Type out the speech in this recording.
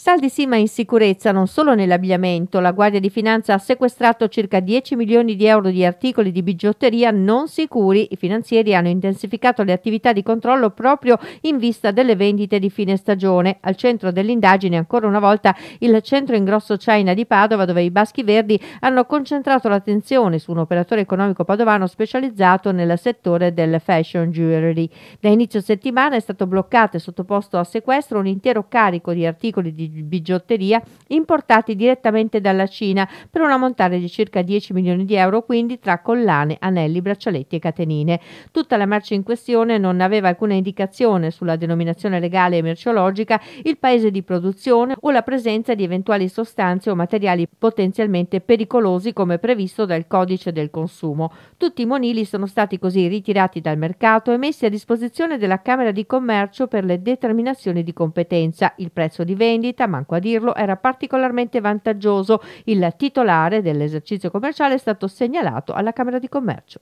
Saldi sì ma in sicurezza non solo nell'abbigliamento. La Guardia di Finanza ha sequestrato circa 10 milioni di euro di articoli di bigiotteria non sicuri. I finanzieri hanno intensificato le attività di controllo proprio in vista delle vendite di fine stagione. Al centro dell'indagine ancora una volta il centro ingrosso China di Padova dove i Baschi Verdi hanno concentrato l'attenzione su un operatore economico padovano specializzato nel settore del fashion jewelry. Da inizio settimana è stato bloccato e sottoposto a sequestro un intero carico di articoli di bigiotteria importati direttamente dalla Cina per un ammontare di circa 10 milioni di euro, quindi tra collane, anelli, braccialetti e catenine. Tutta la merce in questione non aveva alcuna indicazione sulla denominazione legale e merceologica, il paese di produzione o la presenza di eventuali sostanze o materiali potenzialmente pericolosi come previsto dal codice del consumo. Tutti i monili sono stati così ritirati dal mercato e messi a disposizione della Camera di Commercio per le determinazioni di competenza. Il prezzo di vendita vendita, manco a dirlo, era particolarmente vantaggioso. Il titolare dell'esercizio commerciale è stato segnalato alla Camera di Commercio.